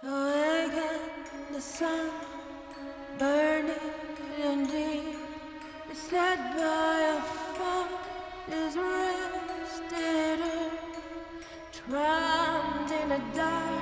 I the sun burning deep. It's by a fog is rested, in the dark.